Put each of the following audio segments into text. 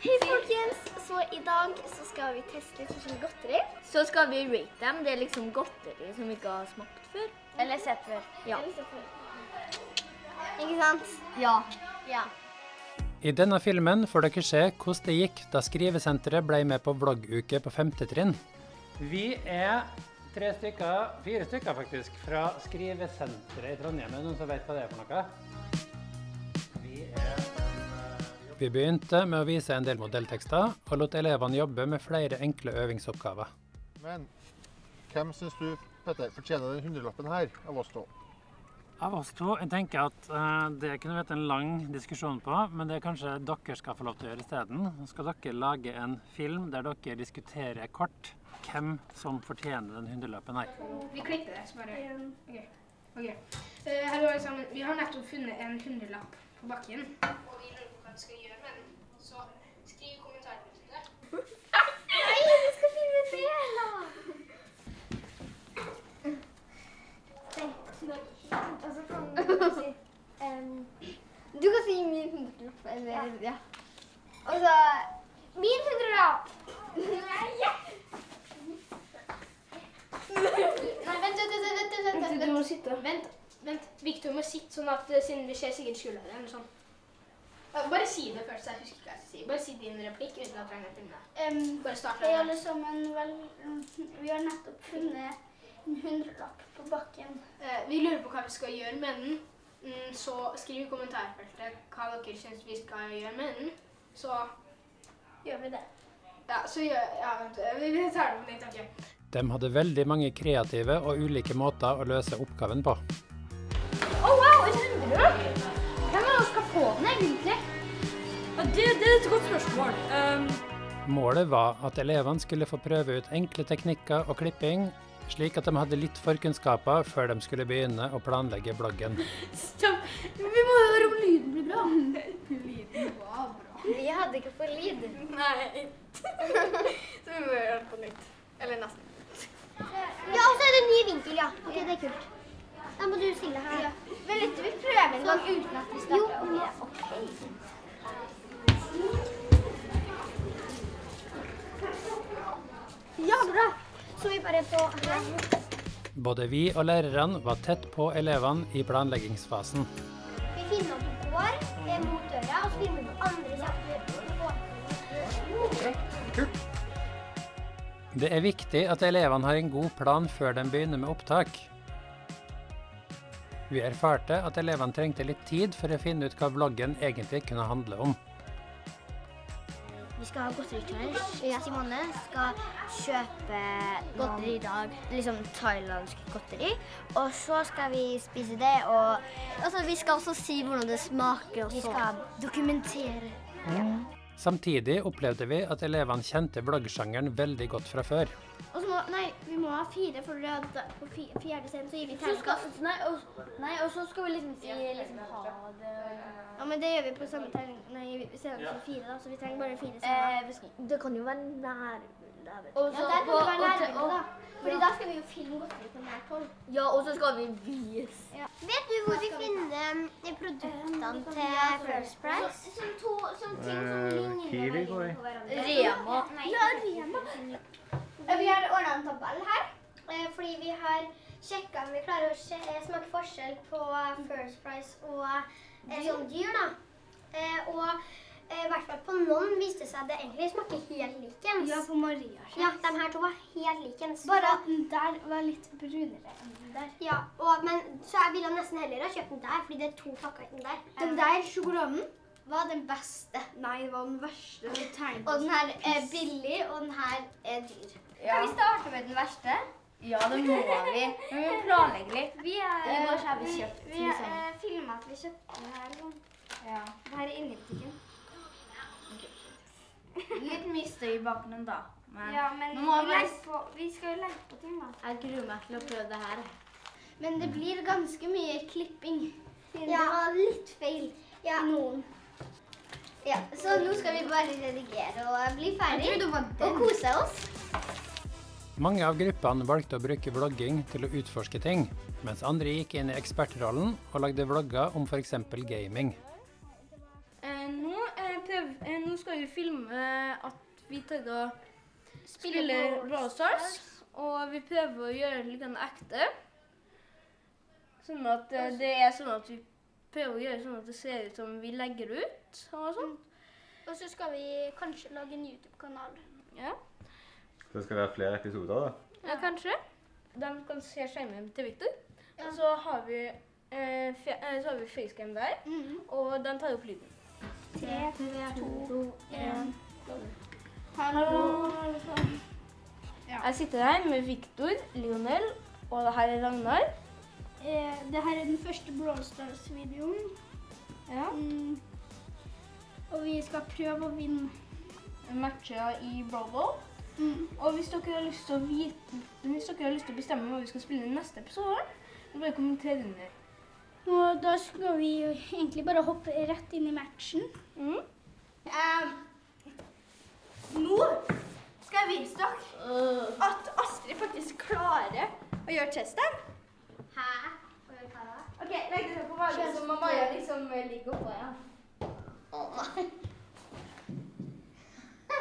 Hei, folkens! Så i dag så skal vi teste litt forskjellig godteri. Så skal vi rate dem. Det er liksom godteri som vi ikke har smakt før. Eller sett før. Ja. Ikke sant? Ja. Ja. I denne filmen får dere se hvordan det gikk da Skrivesenteret ble med på vlogguke på femte trinn. Vi er tre stykker, fire stykker faktisk, fra Skrivesenteret i Trondheim. Er det noen som vet hva det er for noe? Vi begynte med å vise en del modelltekster, og lot elevene jobbe med flere enkle øvingsoppgaver. Men hvem syns du Petter, fortjener den hundrelappen her av oss to? Av oss to, jeg tenker at uh, det kunne vært en lang diskusjon på, men det er kanskje dere skal få lov til å gjøre isteden. Nå skal dere lage en film der dere diskuterer kort hvem som fortjener den hundrelappen her. Vi klipper det, så bare OK. ok. Uh, hallo, alle sammen. Vi har nettopp funnet en hundrelapp på bakken. Vi hva vi skal gjøre med den. Så skriv i kommentarfeltet. Nei, du skal det, da! Og kan du si Du kan si min hundrelapp, eller ja. Og så Min hundrelapp! Nei! Nei, vent, vent, vent, vent, vent, vent, Du må sitte. Vent, vent. Victor må sitte sånn at eh, siden vi ser sikkert skulderen eller sånn. Bare si det først, så jeg husker hva jeg skal si. Bare si din replikk uten at jeg trenger å filme. Bare start Hei, alle sammen. Vel, vi har nettopp funnet en hundrelapp på bakken. Uh, Vi lurer på hva vi skal gjøre med den. Mm, Så skriv i kommentarfeltet hva dere syns vi skal gjøre med den. Så Gjør vi det? ja, så gjør Ja, vent. eh, Vi vi tar det på nytt. ok. De hadde veldig mange kreative og ulike måter å løse oppgaven på. Å, wow! En hundrelapp! Få den, egentlig? Ja, det, det er et godt spørsmål. Um, Målet var at elevene skulle få prøve ut enkle teknikker og klipping, slik at de hadde litt forkunnskaper før de skulle begynne å planlegge bloggen. stopp. Vi må høre om lyden blir bra. lyden var bra. Vi hadde ikke fått lyd. Nei. Så vi må gjøre det på nytt. Eller nesten. Ja, og så er det en ny vinkel, ja. Ok, det er kult. Da må du stille her. Vel, litt, vi prøver en gang uten at vi starter. Jo, ok. Ja, bra. Så vi bare på her. Både vi og lærerne var tett på elevene i planleggingsfasen. Vi finner opp og går mot døra, og så finner vi på andre siden. Det er viktig at elevene har en god plan før de begynner med opptak. Vi erfarte at elevene trengte litt tid for å finne ut hva vloggen egentlig kunne handle om. Vi skal ha godterikveld. Simone skal kjøpe godteri i dag. Liksom thailandsk godteri. Og så skal vi spise det, og altså, vi skal også si hvordan det smaker. Og vi skal dokumentere. Samtidig opplevde vi at elevene kjente vloggsjangeren veldig godt fra før. Og så må, nei, vi må ha fire, for at på fjerde scenen så gir vi terningkast. Nei, nei, og så skal vi liksom si liksom, ha det. Ja, men det gjør vi på samme terning. Nei, scenen som fire, da, så vi trenger bare fire Eh, scener. det kan jo være nær vet du. Ja, så der kan det være nærmere, og- da. Fordi da skal vi jo filme godteri på nært hold. ja, og så skal vi vise. Vet du hvor vi finner um, produktene til First Price? Som, to, som ting som Kiwi går i. Rema. Nei, ja, Rema. Vi har ordna en tabell her, eh, fordi vi har sjekka om vi klarer å eh, smake forskjell på First Price og eh, sånn dyr. da. Eh, og i hvert fall på noen viste det seg at det egentlig smaker helt likens. Ja, på Maria. Ja, de her to var helt likens. Bare at den der var litt brunere enn den der. Ja, og, men så jeg ville nesten heller ha kjøpt den der, fordi det er to pakker i den der. Den der sjokoladen var den beste. Nei, det var den verste. Den. Og den her er billig, og den her er dyr. Ja. Kan vi starte med den verste? Ja, det må vi. Men vi må planlegge litt. Vi er, I går så har vi vi, kjøpt vi liksom. eh, filmet at vi kjøpte den her. Sånn. Ja. Det her er inne i butikken. Litt mye støy i bakgrunnen, da. Men, Ja, men nå må vi, bare... på, vi skal jo legge på ting, da. jeg gruer meg til å prøve det her. Men det blir ganske mye klipping. Ja. litt feil Ja. noen. Ja. Så nå skal vi bare redigere og bli ferdig. Og kose oss. Mange av gruppene valgte å bruke vlogging til å utforske ting, mens andre gikk inn i ekspertrollen og lagde vlogger om f.eks. gaming. Eh, nå, eh, prøv, eh, nå skal vi filme at vi tør å spiller Brawl Stars. Og vi prøver å gjøre det litt ekte. Sånn at eh, det er sånn at vi prøver å gjøre sånn at det ser ut som vi legger ut. og sånn. Og så skal vi kanskje lage en YouTube-kanal. Ja. Så det skal være flere episoder, da? ja, kanskje. De kan se skjermen til Victor. Og så har vi, eh, eh, så har vi facecam der, og den tar opp lyden. Tre, to, én. Hallo. Jeg sitter her med Victor, Lionel, og det her er Ragnar. Eh, det her er den første Brawl Stars-videoen. Ja. Mm. Og vi skal prøve å vinne. Matcher i Brawl Mm. Og hvis dere har lyst til å vite, hvis dere har lyst til å bestemme hva vi skal spille i neste episode, så bare kommenter under. Og da skal vi egentlig bare hoppe rett inn i matchen. Mm. Nå skal jeg vise dere at Astrid faktisk klarer å gjøre testen. Hæ? Ok, legg det på magen, så Maja liksom ligge oppå, ja.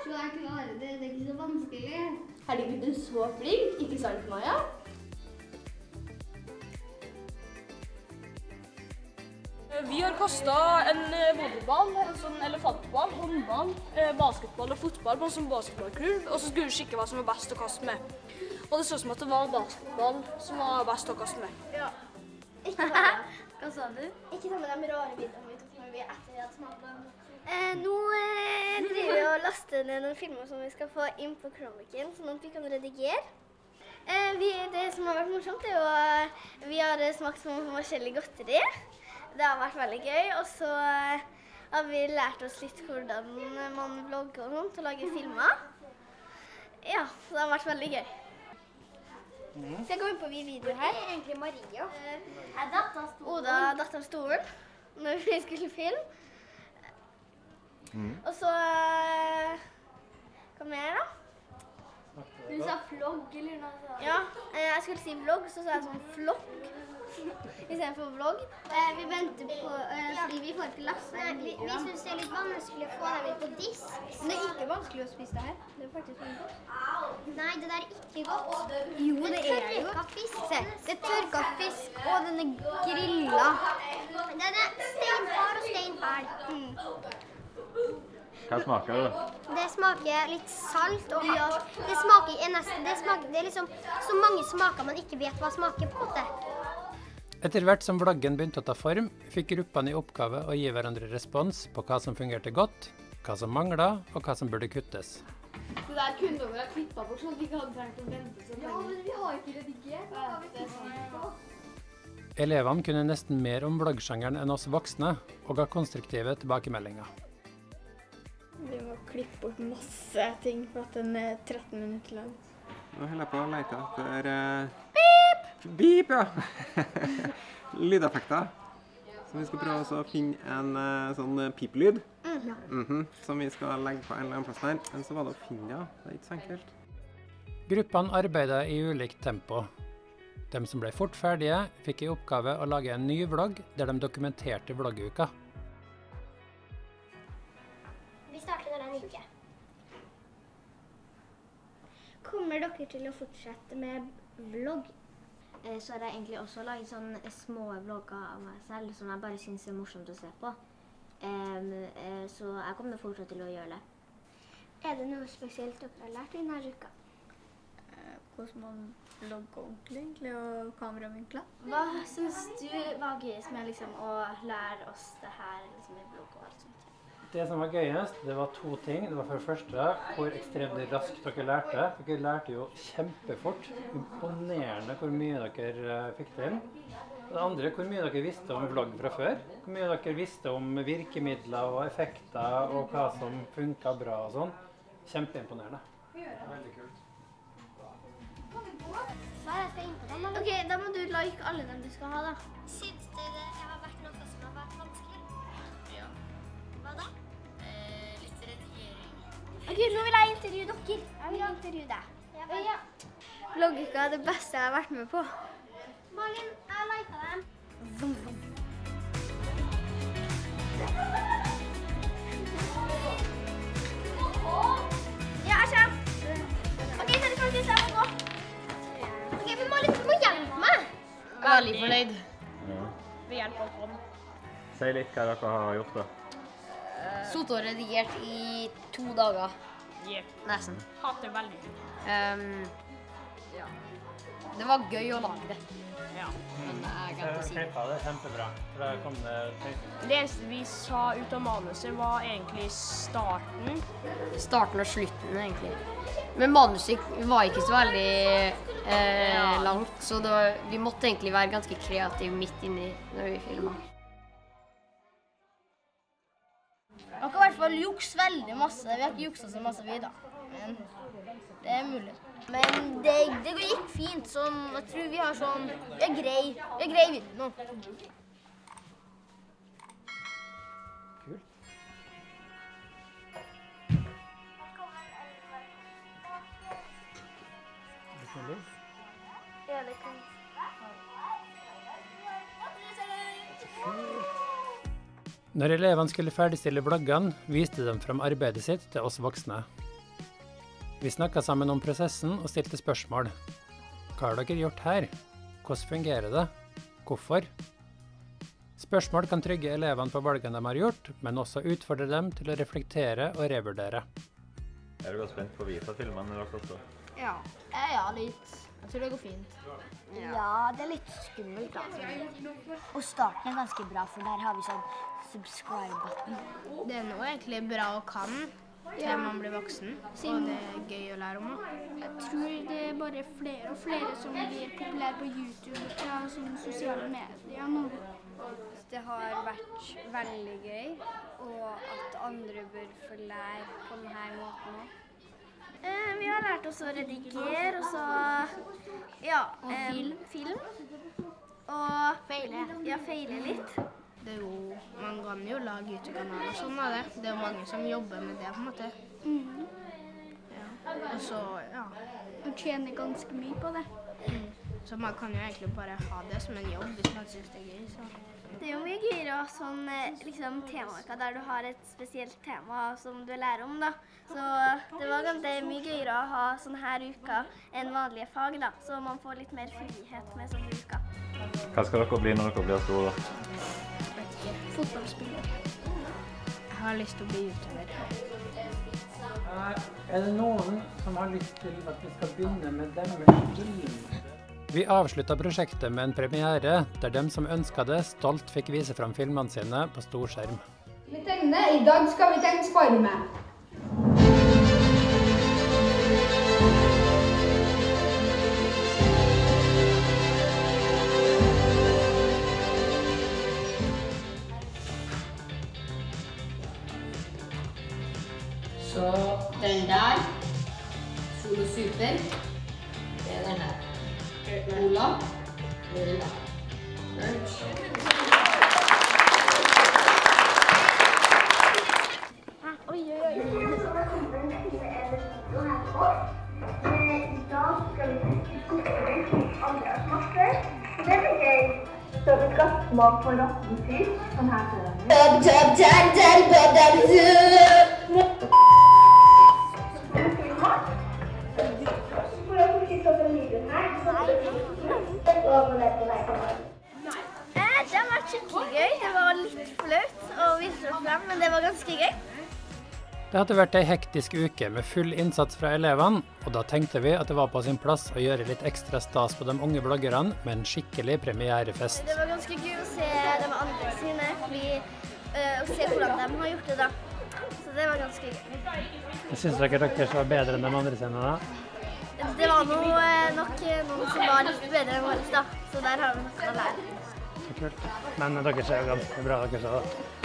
Skal jeg klarer det? Det er ikke så vanskelig. Herregud, du er så flink, ikke sant, Maja? Vi har kasta en eh, volleyball, en sånn elefantball, håndball, eh, basketball og fotball på en sånn basketballklubb, og så skulle du skikke hva som var best å kaste med. Og det så ut som at det var basketball som var best å kaste med. Ikke Hva sa du? Ikke ta med de rare videoene vi tok når vi etter smakt dem. Eh, nå eh, driver vi og laster ned noen filmer som vi skal få inn på Chromicen, sånn at vi kan redigere. Eh, vi, det som har vært morsomt, er jo at vi har eh, smakt på forskjellig godteri. Det har vært veldig gøy. Og så eh, har vi lært oss litt hvordan man vlogger og sånt, og lager filmer. Ja, så det har vært veldig gøy. Skal jeg gå inn på vi video her? Hvor er egentlig Maria. Uh, er datteren stolen. Oda datteren stolen når vi skulle filme. Og så eh, Hva mer, da? Du sa flogg eller noe sånt. Ja, eh, jeg skulle si vlogg, så sa jeg sånn flokk istedenfor vlogg. Eh, vi venter på eh, fordi vi får ikke lasta inn Vi, syns det er litt vanskelig å få dem ut på disk. Men det er ikke vanskelig å spise det her. Det er faktisk veldig godt. Nei, det der er ikke godt. Jo, det er jo. Fisk. Se, det er tørka fisk, og den er grilla. Den er steinhard og steinfæl. Hva smaker det? Det smaker litt salt og hardt. Det smaker, er nesten, det smaker, det er liksom så mange smaker man ikke vet hva smaker på. det. Etter hvert som vloggen begynte å ta form, fikk gruppene i oppgave å gi hverandre respons på hva som fungerte godt, hva som mangla, og hva som burde kuttes. Det der kunne dere ha klippa bort, sånn at vi ikke hadde trengt å vente så lenge. Ja, men vi har ikke redigert. Ja, det er sant. Elevene kunne nesten mer om vloggsjangeren enn oss voksne, og ga konstruktive tilbakemeldinger. Vi må klippe bort masse ting for at den er 13 minutter lang. Nå holder jeg på å lete etter uh, Beep! ja! Lydeffekter. Så vi skal prøve å finne en eh, sånn piplyd. Mm -hmm. som vi skal legge på en eller annen plass her. Men så var det å finne, ja. Det er ikke så enkelt. Gruppene arbeidet i ulikt tempo. De som ble fort ferdige, fikk i oppgave å lage en ny vlogg der de dokumenterte vlogguka. Vi starter når den uke. Kommer dere til å fortsette med vlogg? Eh, Så har jeg egentlig også laget sånne små vlogger av meg selv som jeg bare syns er morsomt å se på. Eh, så jeg kommer fortsatt til å gjøre det. Er det noe spesielt dere har lært denne uka? Hvordan man vlogger ordentlig, egentlig, og kameravinkler. Hva syns du var gøyest med liksom, å lære oss det her liksom, i blogg og alt sånt? Det som var gøyest, det var to ting. Det var for det første hvor ekstremt raskt dere lærte. Dere lærte jo kjempefort. Imponerende hvor mye dere eh, fikk til. Det andre, hvor mye dere visste om vlogg fra før. Hvor mye dere visste om virkemidler og effekter og hva som funka bra og sånn. Kjempeimponerende. Veldig kult. Ok, Da må du like alle dem du skal ha, da. Syns du Ok, nå vil jeg intervjue dere. Jeg vil intervjue deg. Ja, men... ja. Er det beste jeg har vært med på. Malin, jeg liker dem. Vum, vum. Ja, jeg kommer. Ok, dere kan synes jeg må gå. Ok, Malin, du må hjelpe meg. Veldig fornøyd. Ja. Vi hjelper oss om. Si litt hva dere har gjort da. Sittet og redigert i to dager. Nesten. Hater veldig. Um, ja. Det var gøy å lage det. Ja. Men jeg kan ikke si det. Klippa det kjempebra. For da kom det. Det eneste vi sa ut av manuset, var egentlig starten. Starten og slutten, egentlig. Men manuset var ikke så veldig eh, langt, så det var, vi måtte egentlig være ganske kreative midt inni når vi filma. Fall jukse veldig masse. Vi har ikke juksa så masse, vi, da. Men det er mulig. Men det, det gikk fint. Sånn, jeg tror vi har sånn Vi er grei. Vi er grei video nå. Når elevene skulle ferdigstille bloggene, viste de fram arbeidet sitt til oss voksne. Vi snakka sammen om prosessen og stilte spørsmål. Hva har dere gjort her? Hvordan fungerer det? Hvorfor? Spørsmål kan trygge elevene på valgene de har gjort, men også utfordre dem til å reflektere og revurdere. Er dere spent på å vise filmene dere også? Ja. Ja, litt. Jeg tror det går fint. Ja, det er litt skummelt, da. Og starten er ganske bra, for der har vi sånn subscribe-button. Det er noe egentlig bra å kan til man blir voksen, og det er gøy å lære om. Jeg tror det er bare flere og flere som blir populære på YouTube og sånne sosiale medier nå. Det har vært veldig gøy, og at andre bør få lære på denne måten òg. Eh, vi har lært oss å redigere, og så Ja. Og eh, film. film. Og feile. Ja, feile litt. Det er jo, man kan jo lage YouTube-kanaler og sånn av det. Det er jo mange som jobber med det, på en måte. Mm. Ja. Og så, ja. Man tjener ganske mye på det. Mm. Så man kan jo egentlig bare ha det som en jobb hvis man syns det er gøy. Så. Det er jo mye gøyere å ha sånn eh, liksom, temauke der du har et spesielt tema som du lærer om. da. Så det var ganske mye gøyere å ha sånne her uker enn vanlige fag. da. Så man får litt mer frihet med sånne uker. Hva skal dere bli når dere blir store? Fotballspiller. Jeg har lyst til å bli YouTuber. Er det noen som har lyst til at vi skal begynne med denne film? Vi avslutta prosjektet med en premiere der dem som ønska det, stolt fikk vise fram filmene sine på stor skjerm. Vi tegner. I dag skal vi tegne Spiderman. Har vært skikkelig gøy. Det var litt flaut å vise det fram, men det var ganske gøy. Det hadde vært ei hektisk uke med full innsats fra elevene, og da tenkte vi at det var på sin plass å gjøre litt ekstra stas på de unge bloggerne med en skikkelig premierefest. Det var ganske gøy å se de andre sine, fordi, eh, og se hvordan de har gjort det da. Så det var ganske gøy. Syns dere deres var bedre enn de andre sine? da? Det var noe, eh, nok noen som var litt bedre enn våre, da. Så der har vi noe å lære. Så kult. Men dere ser jo ganske bra, dere så da.